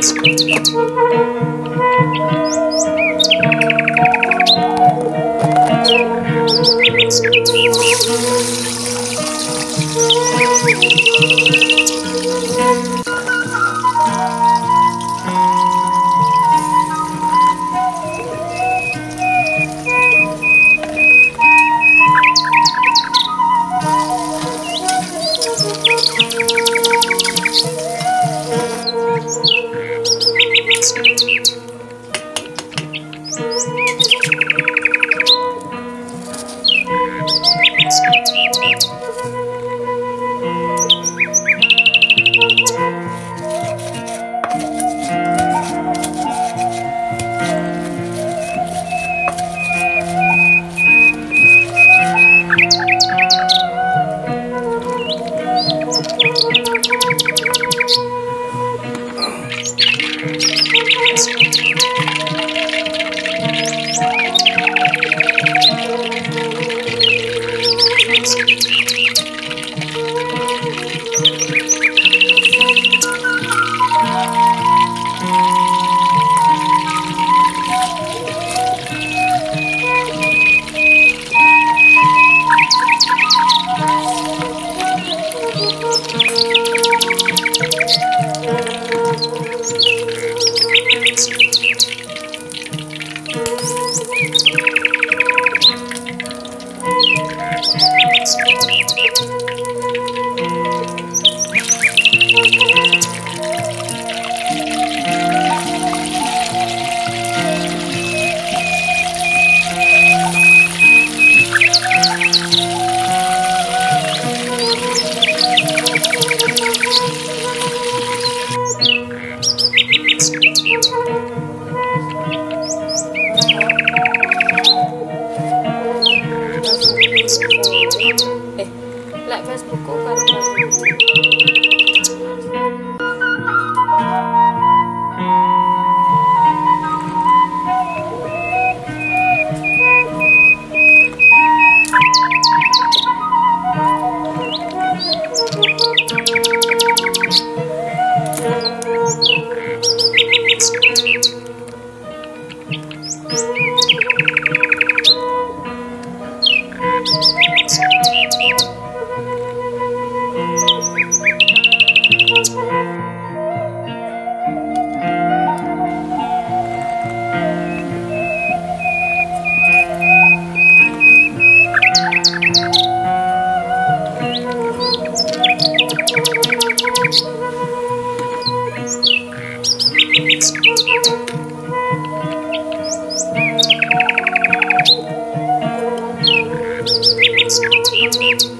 Música Facebooku. Música